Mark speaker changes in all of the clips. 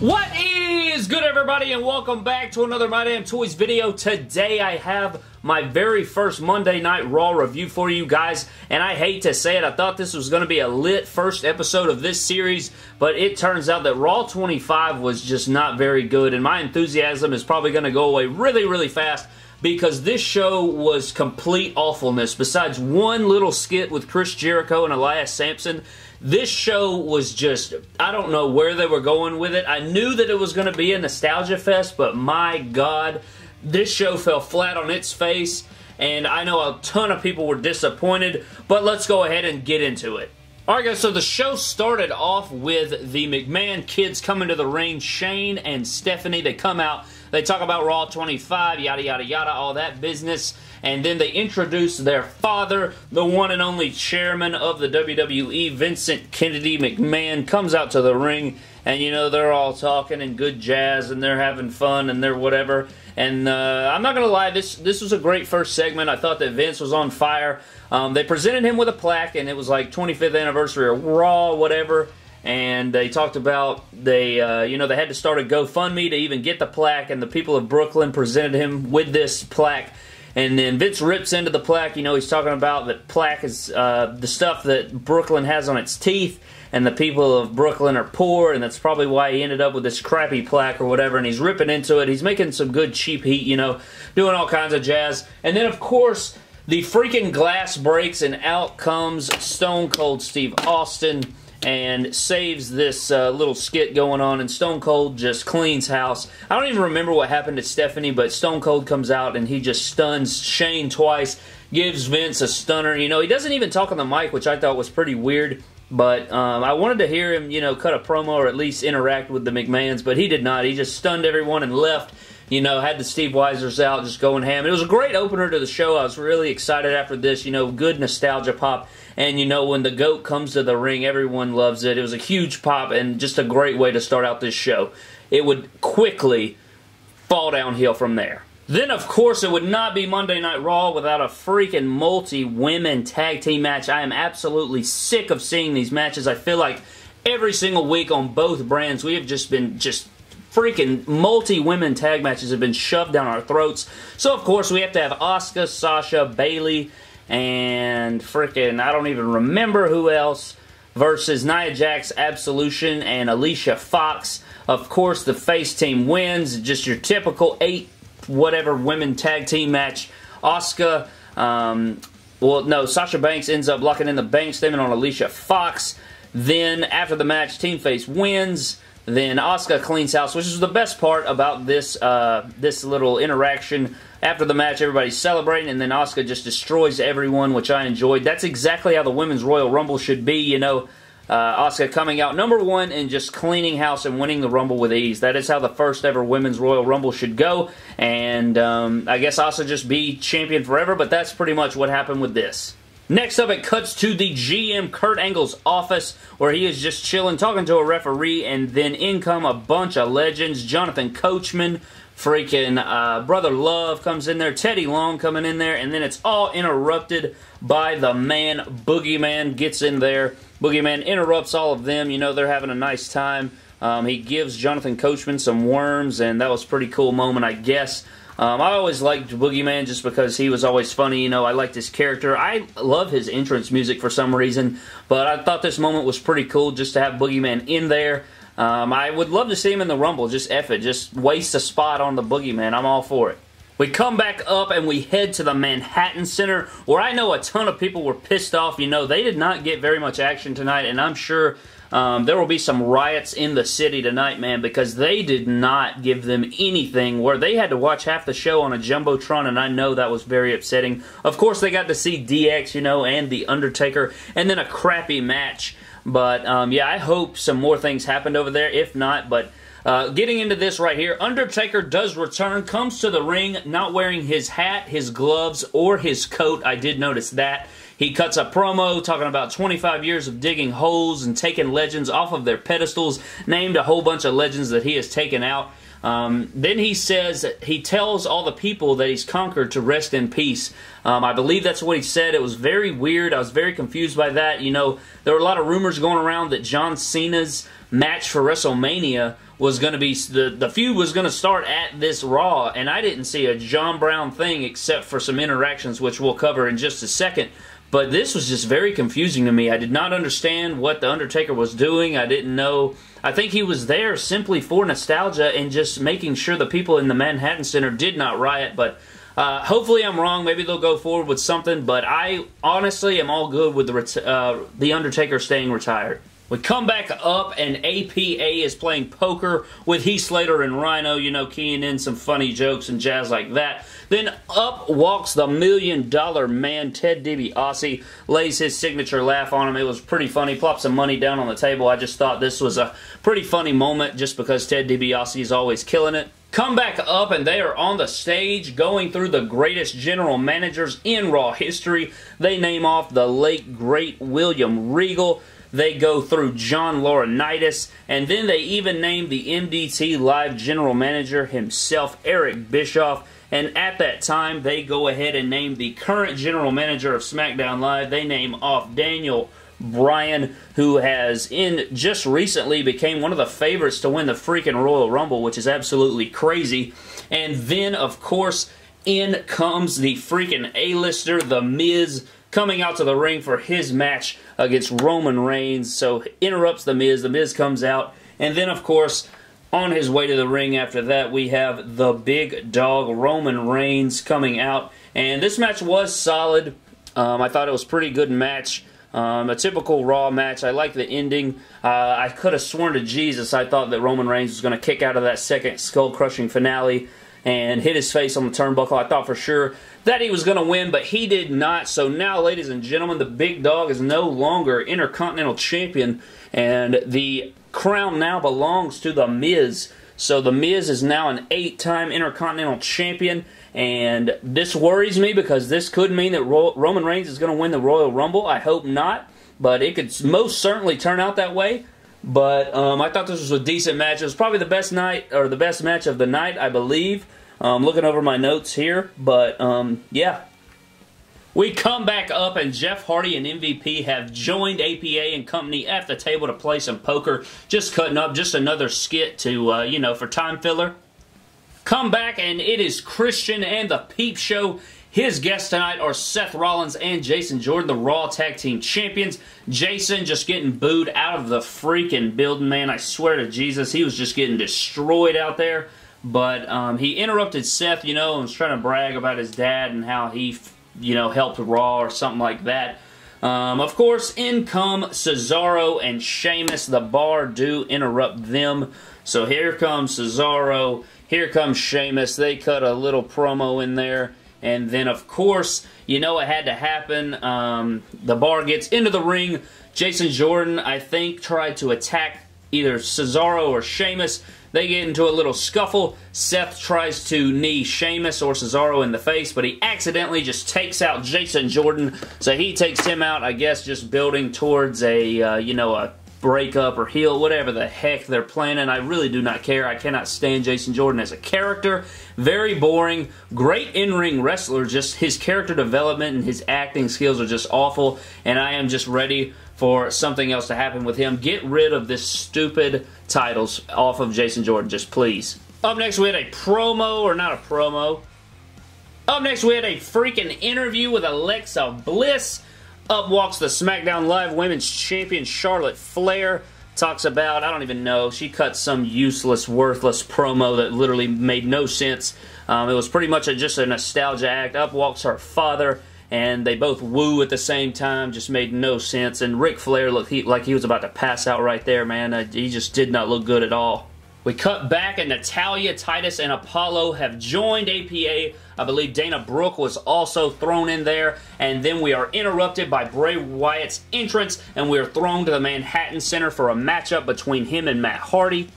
Speaker 1: What is good everybody and welcome back to another My Damn Toys video. Today I have my very first Monday Night Raw review for you guys and I hate to say it, I thought this was going to be a lit first episode of this series but it turns out that Raw 25 was just not very good and my enthusiasm is probably going to go away really really fast because this show was complete awfulness. Besides one little skit with Chris Jericho and Elias Samson, this show was just, I don't know where they were going with it. I knew that it was going to be a nostalgia fest, but my God, this show fell flat on its face, and I know a ton of people were disappointed, but let's go ahead and get into it. Alright guys, so the show started off with the McMahon kids coming to the ring, Shane and Stephanie, they come out they talk about Raw 25, yada, yada, yada, all that business. And then they introduce their father, the one and only chairman of the WWE, Vincent Kennedy McMahon, comes out to the ring. And, you know, they're all talking and good jazz and they're having fun and they're whatever. And uh, I'm not going to lie, this, this was a great first segment. I thought that Vince was on fire. Um, they presented him with a plaque and it was like 25th anniversary of Raw, whatever and they talked about they uh, you know they had to start a GoFundMe to even get the plaque, and the people of Brooklyn presented him with this plaque. And then Vince rips into the plaque. You know, he's talking about that plaque is uh, the stuff that Brooklyn has on its teeth, and the people of Brooklyn are poor, and that's probably why he ended up with this crappy plaque or whatever. And he's ripping into it. He's making some good cheap heat, you know, doing all kinds of jazz. And then, of course, the freaking glass breaks, and out comes Stone Cold Steve Austin and saves this uh, little skit going on and Stone Cold just cleans house. I don't even remember what happened to Stephanie, but Stone Cold comes out and he just stuns Shane twice, gives Vince a stunner. You know, he doesn't even talk on the mic, which I thought was pretty weird. But um, I wanted to hear him, you know, cut a promo or at least interact with the McMahons, but he did not. He just stunned everyone and left you know, had the Steveweisers out just going ham. It was a great opener to the show. I was really excited after this, you know, good nostalgia pop. And, you know, when the GOAT comes to the ring, everyone loves it. It was a huge pop and just a great way to start out this show. It would quickly fall downhill from there. Then, of course, it would not be Monday Night Raw without a freaking multi-women tag team match. I am absolutely sick of seeing these matches. I feel like every single week on both brands, we have just been just freaking multi-women tag matches have been shoved down our throats. So, of course, we have to have Asuka, Sasha, Bayley, and freaking, I don't even remember who else, versus Nia Jax, Absolution, and Alicia Fox. Of course, the face team wins. Just your typical eight whatever women tag team match. Asuka, um, well, no, Sasha Banks ends up locking in the bank statement on Alicia Fox. Then, after the match, Team Face wins. Then Asuka cleans house, which is the best part about this uh, this little interaction. After the match, everybody's celebrating, and then Asuka just destroys everyone, which I enjoyed. That's exactly how the Women's Royal Rumble should be, you know. Uh, Asuka coming out number one and just cleaning house and winning the Rumble with ease. That is how the first ever Women's Royal Rumble should go. And um, I guess Asuka just be champion forever, but that's pretty much what happened with this. Next up, it cuts to the GM Kurt Angle's office where he is just chilling, talking to a referee, and then in come a bunch of legends. Jonathan Coachman, freaking uh, Brother Love comes in there, Teddy Long coming in there, and then it's all interrupted by the man Boogeyman gets in there. Boogeyman interrupts all of them. You know, they're having a nice time. Um, he gives Jonathan Coachman some worms, and that was pretty cool moment, I guess. Um, I always liked Boogeyman just because he was always funny. You know, I liked his character. I love his entrance music for some reason, but I thought this moment was pretty cool just to have Boogeyman in there. Um, I would love to see him in the Rumble. Just F it. Just waste a spot on the Boogeyman. I'm all for it. We come back up and we head to the Manhattan Center where I know a ton of people were pissed off. You know, they did not get very much action tonight and I'm sure um, there will be some riots in the city tonight, man, because they did not give them anything where they had to watch half the show on a Jumbotron, and I know that was very upsetting. Of course, they got to see DX, you know, and The Undertaker, and then a crappy match. But, um, yeah, I hope some more things happened over there. If not, but... Uh, getting into this right here, Undertaker does return, comes to the ring not wearing his hat, his gloves, or his coat. I did notice that. He cuts a promo talking about 25 years of digging holes and taking legends off of their pedestals, named a whole bunch of legends that he has taken out. Um, then he says, he tells all the people that he's conquered to rest in peace. Um, I believe that's what he said. It was very weird. I was very confused by that. You know, there were a lot of rumors going around that John Cena's match for WrestleMania was going to be the the feud was going to start at this Raw, and I didn't see a John Brown thing except for some interactions, which we'll cover in just a second. But this was just very confusing to me. I did not understand what the Undertaker was doing. I didn't know. I think he was there simply for nostalgia and just making sure the people in the Manhattan Center did not riot. But uh, hopefully I'm wrong. Maybe they'll go forward with something. But I honestly am all good with the uh, the Undertaker staying retired. We come back up and APA is playing poker with Heath Slater and Rhino, you know, keying in some funny jokes and jazz like that. Then up walks the million dollar man, Ted DiBiase, lays his signature laugh on him. It was pretty funny. Plops some money down on the table. I just thought this was a pretty funny moment just because Ted DiBiase is always killing it. Come back up and they are on the stage going through the greatest general managers in Raw history. They name off the late great William Regal. They go through John Laurinaitis, and then they even name the MDT Live General Manager himself, Eric Bischoff. And at that time, they go ahead and name the current General Manager of SmackDown Live. They name off Daniel Bryan, who has in just recently became one of the favorites to win the freaking Royal Rumble, which is absolutely crazy. And then, of course, in comes the freaking A-lister, The Miz, coming out to the ring for his match against Roman Reigns. So interrupts The Miz. The Miz comes out. And then, of course, on his way to the ring after that, we have the big dog Roman Reigns coming out. And this match was solid. Um, I thought it was pretty good match. Um, a typical Raw match. I like the ending. Uh, I could have sworn to Jesus I thought that Roman Reigns was going to kick out of that second skull-crushing finale and hit his face on the turnbuckle. I thought for sure that he was going to win, but he did not. So now, ladies and gentlemen, the big dog is no longer Intercontinental Champion, and the crown now belongs to The Miz. So The Miz is now an eight-time Intercontinental Champion, and this worries me because this could mean that Ro Roman Reigns is going to win the Royal Rumble. I hope not, but it could most certainly turn out that way. But um, I thought this was a decent match. It was probably the best night or the best match of the night, I believe. Um, looking over my notes here, but um, yeah. We come back up and Jeff Hardy and MVP have joined APA and company at the table to play some poker. Just cutting up, just another skit to, uh, you know, for time filler. Come back and it is Christian and the Peep Show his guests tonight are Seth Rollins and Jason Jordan, the Raw Tag Team Champions. Jason just getting booed out of the freaking building, man. I swear to Jesus, he was just getting destroyed out there. But um, he interrupted Seth, you know, and was trying to brag about his dad and how he, you know, helped Raw or something like that. Um, of course, in come Cesaro and Sheamus. The bar do interrupt them. So here comes Cesaro. Here comes Sheamus. They cut a little promo in there. And then, of course, you know it had to happen. Um, the bar gets into the ring. Jason Jordan, I think, tried to attack either Cesaro or Sheamus. They get into a little scuffle. Seth tries to knee Sheamus or Cesaro in the face, but he accidentally just takes out Jason Jordan. So he takes him out, I guess, just building towards a, uh, you know, a breakup or heel, whatever the heck they're planning. I really do not care. I cannot stand Jason Jordan as a character. Very boring. Great in-ring wrestler. Just his character development and his acting skills are just awful. And I am just ready for something else to happen with him. Get rid of this stupid titles off of Jason Jordan, just please. Up next, we had a promo, or not a promo. Up next, we had a freaking interview with Alexa Bliss. Up walks the SmackDown Live Women's Champion Charlotte Flair. Talks about, I don't even know, she cut some useless, worthless promo that literally made no sense. Um, it was pretty much a, just a nostalgia act. Up walks her father, and they both woo at the same time. Just made no sense. And Ric Flair looked he, like he was about to pass out right there, man. Uh, he just did not look good at all. We cut back and Natalya, Titus, and Apollo have joined APA. I believe Dana Brooke was also thrown in there. And then we are interrupted by Bray Wyatt's entrance and we are thrown to the Manhattan Center for a matchup between him and Matt Hardy.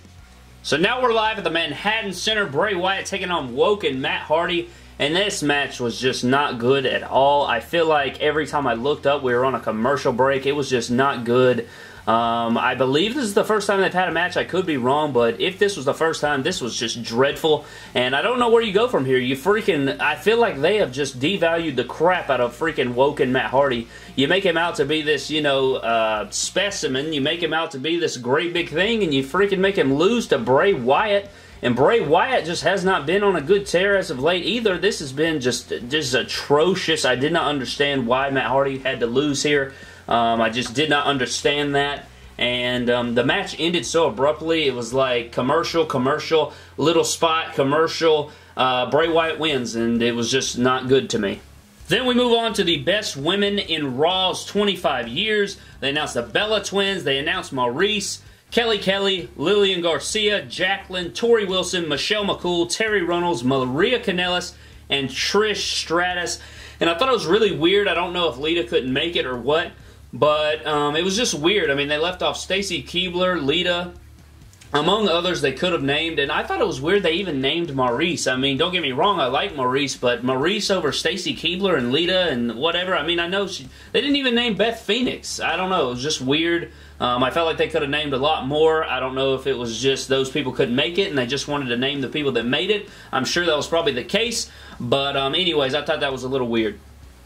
Speaker 1: So now we're live at the Manhattan Center. Bray Wyatt taking on Woken Matt Hardy. And this match was just not good at all. I feel like every time I looked up, we were on a commercial break. It was just not good. Um, I believe this is the first time they've had a match. I could be wrong, but if this was the first time, this was just dreadful. And I don't know where you go from here. You freaking, I feel like they have just devalued the crap out of freaking Woken Matt Hardy. You make him out to be this, you know, uh, specimen. You make him out to be this great big thing, and you freaking make him lose to Bray Wyatt. And Bray Wyatt just has not been on a good tear as of late either. This has been just just atrocious. I did not understand why Matt Hardy had to lose here. Um, I just did not understand that. And um, the match ended so abruptly. It was like commercial, commercial, little spot, commercial. Uh, Bray Wyatt wins, and it was just not good to me. Then we move on to the best women in Raw's 25 years. They announced the Bella Twins. They announced Maryse. Kelly Kelly, Lillian Garcia, Jacqueline, Torrie Wilson, Michelle McCool, Terri Runnels, Maria Kanellis, and Trish Stratus. And I thought it was really weird. I don't know if Lita couldn't make it or what, but um, it was just weird. I mean, they left off Stacy Keibler, Lita, among others they could have named, and I thought it was weird they even named Maryse. I mean, don't get me wrong, I like Maryse, but Maryse over Stacy Keibler and Lita and whatever. I mean, I know she, they didn't even name Beth Phoenix. I don't know. It was just weird. Um, I felt like they could have named a lot more. I don't know if it was just those people couldn't make it and they just wanted to name the people that made it. I'm sure that was probably the case, but um, anyways, I thought that was a little weird.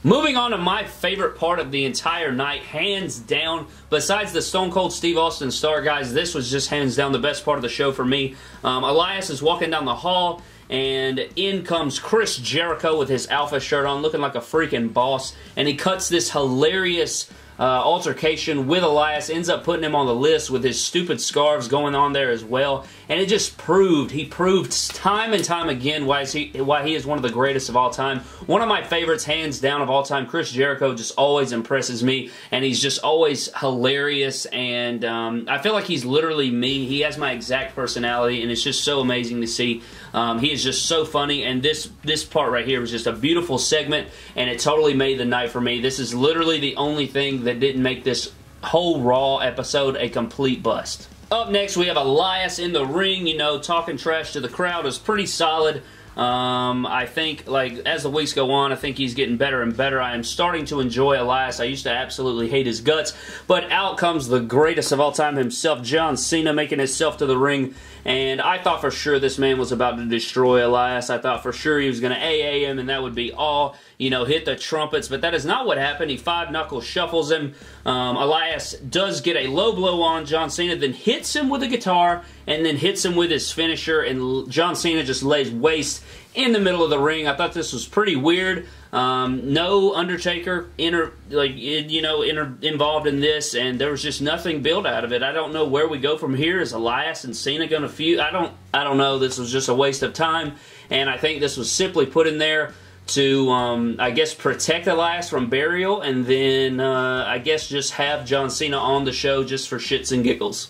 Speaker 1: Moving on to my favorite part of the entire night, hands down, besides the Stone Cold Steve Austin star, guys, this was just hands down the best part of the show for me. Um, Elias is walking down the hall, and in comes Chris Jericho with his Alpha shirt on, looking like a freaking boss, and he cuts this hilarious uh, altercation with Elias, ends up putting him on the list with his stupid scarves going on there as well. And it just proved, he proved time and time again why, he, why he is one of the greatest of all time. One of my favorites, hands down, of all time. Chris Jericho just always impresses me, and he's just always hilarious. And um, I feel like he's literally me. He has my exact personality, and it's just so amazing to see. Um, he is just so funny, and this this part right here was just a beautiful segment, and it totally made the night for me. This is literally the only thing that didn't make this whole Raw episode a complete bust. Up next, we have Elias in the ring, you know, talking trash to the crowd is pretty solid. Um, I think, like, as the weeks go on, I think he's getting better and better. I am starting to enjoy Elias. I used to absolutely hate his guts, but out comes the greatest of all time himself, John Cena, making himself to the ring, and I thought for sure this man was about to destroy Elias. I thought for sure he was going to AA him, and that would be all, you know, hit the trumpets, but that is not what happened. He five-knuckle shuffles him. Um, Elias does get a low blow on John Cena, then hits him with a guitar, and then hits him with his finisher, and John Cena just lays waste in the middle of the ring. I thought this was pretty weird. Um, no Undertaker inter, like you know inter, involved in this, and there was just nothing built out of it. I don't know where we go from here. Is Elias and Cena going to feud? I don't. I don't know. This was just a waste of time, and I think this was simply put in there to, um, I guess, protect Elias from burial, and then uh, I guess just have John Cena on the show just for shits and giggles.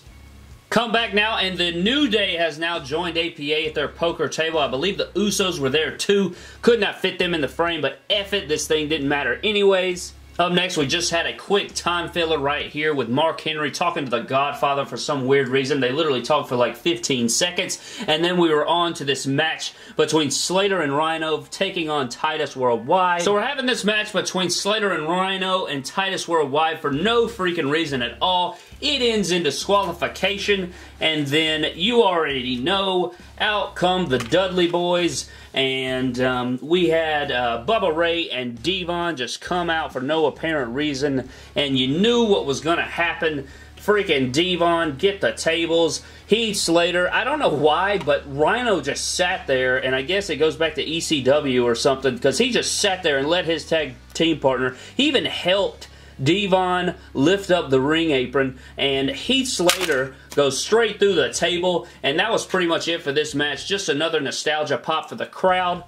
Speaker 1: Come back now, and the New Day has now joined APA at their poker table. I believe the Usos were there too. Could not fit them in the frame, but F it, this thing didn't matter anyways. Up next, we just had a quick time filler right here with Mark Henry talking to the Godfather for some weird reason. They literally talked for like 15 seconds, and then we were on to this match between Slater and Rhino taking on Titus Worldwide. So we're having this match between Slater and Rhino and Titus Worldwide for no freaking reason at all. It ends in disqualification, and then you already know, out come the Dudley Boys, and um, we had uh, Bubba Ray and Devon just come out for no apparent reason, and you knew what was going to happen. Freaking Devon, get the tables. Heath Slater, I don't know why, but Rhino just sat there, and I guess it goes back to ECW or something, because he just sat there and let his tag team partner, he even helped Devon lift up the ring apron, and Heath Slater goes straight through the table, and that was pretty much it for this match. Just another nostalgia pop for the crowd.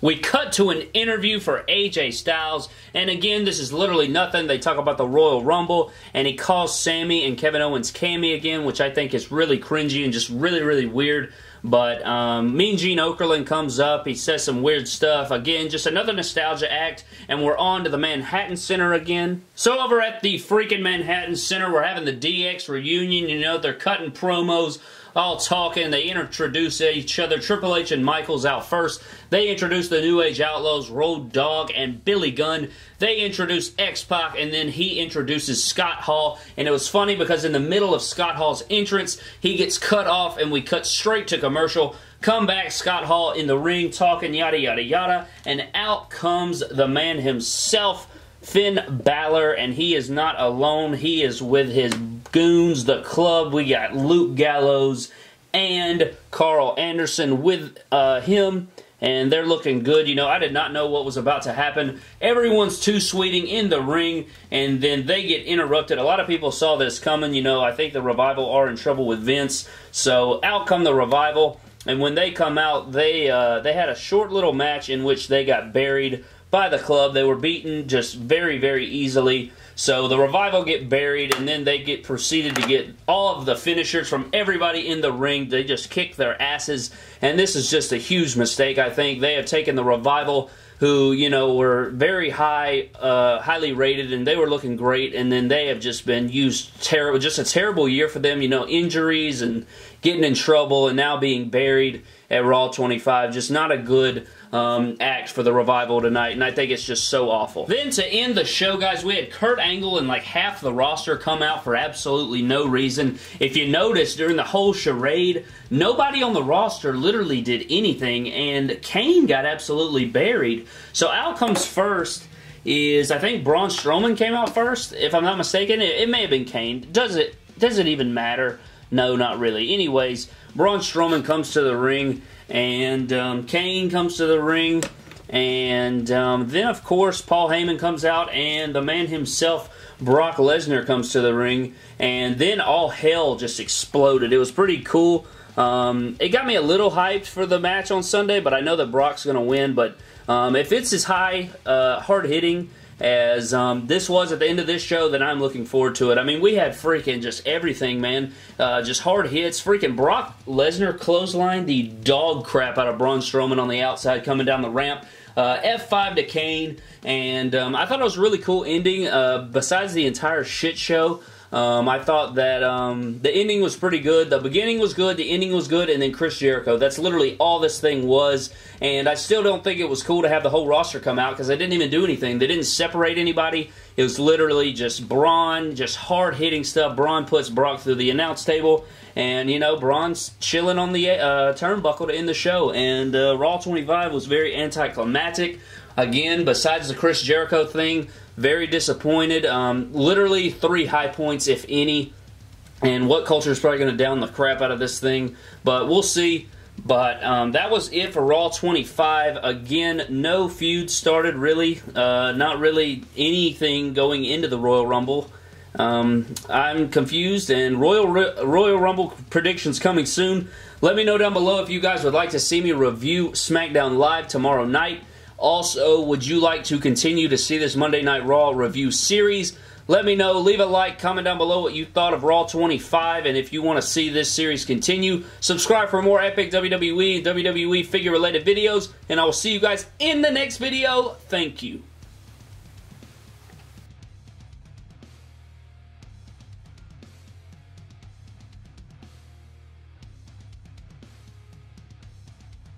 Speaker 1: We cut to an interview for AJ Styles, and again, this is literally nothing. They talk about the Royal Rumble, and he calls Sami and Kevin Owens Cammy again, which I think is really cringy and just really, really weird. But um, Mean Gene Okerlund comes up. He says some weird stuff. Again, just another nostalgia act. And we're on to the Manhattan Center again. So over at the freaking Manhattan Center, we're having the DX reunion. You know, they're cutting promos all talking. They introduce each other. Triple H and Michaels out first. They introduce the New Age Outlaws, Road Dogg, and Billy Gunn. They introduce X-Pac, and then he introduces Scott Hall. And it was funny because in the middle of Scott Hall's entrance, he gets cut off, and we cut straight to commercial. Come back, Scott Hall in the ring, talking yada yada yada, and out comes the man himself, Finn Balor, and he is not alone. He is with his goons, the club. We got Luke Gallows and Karl Anderson with uh, him and they're looking good. You know, I did not know what was about to happen. Everyone's too sweeting in the ring, and then they get interrupted. A lot of people saw this coming. You know, I think the Revival are in trouble with Vince, so out come the Revival. And when they come out, they uh, they had a short little match in which they got buried by the club. They were beaten just very, very easily. So the Revival get buried, and then they get proceeded to get all of the finishers from everybody in the ring. They just kick their asses, and this is just a huge mistake. I think they have taken the Revival who you know were very high, uh, highly rated, and they were looking great. And then they have just been used terrible, just a terrible year for them. You know, injuries and getting in trouble, and now being buried at Raw 25. Just not a good um, act for the revival tonight, and I think it's just so awful. Then to end the show, guys, we had Kurt Angle and like half the roster come out for absolutely no reason. If you notice, during the whole charade, nobody on the roster literally did anything, and Kane got absolutely buried. So out comes first is I think Braun Strowman came out first, if I'm not mistaken. It, it may have been Kane. Does it does it even matter? No, not really. Anyways, Braun Strowman comes to the ring, and um, Kane comes to the ring, and um, then, of course, Paul Heyman comes out, and the man himself, Brock Lesnar, comes to the ring, and then all hell just exploded. It was pretty cool. Um, it got me a little hyped for the match on Sunday, but I know that Brock's going to win. But um, if it's as high, uh, hard hitting as um, this was at the end of this show, that I'm looking forward to it. I mean, we had freaking just everything, man. Uh, just hard hits. Freaking Brock Lesnar clothesline the dog crap out of Braun Strowman on the outside coming down the ramp. Uh, F5 to Kane, and um, I thought it was a really cool ending. Uh, besides the entire shit show, um, I thought that um, the ending was pretty good. The beginning was good, the ending was good, and then Chris Jericho. That's literally all this thing was. And I still don't think it was cool to have the whole roster come out because they didn't even do anything. They didn't separate anybody. It was literally just Braun, just hard hitting stuff. Braun puts Brock through the announce table. And, you know, Braun's chilling on the uh, turnbuckle to end the show. And uh, Raw 25 was very anticlimactic. Again, besides the Chris Jericho thing, very disappointed. Um, literally three high points, if any. And WhatCulture is probably going to down the crap out of this thing, but we'll see. But um, that was it for Raw 25. Again, no feud started really. Uh, not really anything going into the Royal Rumble. Um, I'm confused, and Royal Royal Rumble predictions coming soon. Let me know down below if you guys would like to see me review SmackDown Live tomorrow night. Also, would you like to continue to see this Monday Night Raw review series? Let me know. Leave a like, comment down below what you thought of Raw 25, and if you want to see this series continue, subscribe for more epic WWE WWE figure related videos, and I will see you guys in the next video. Thank you.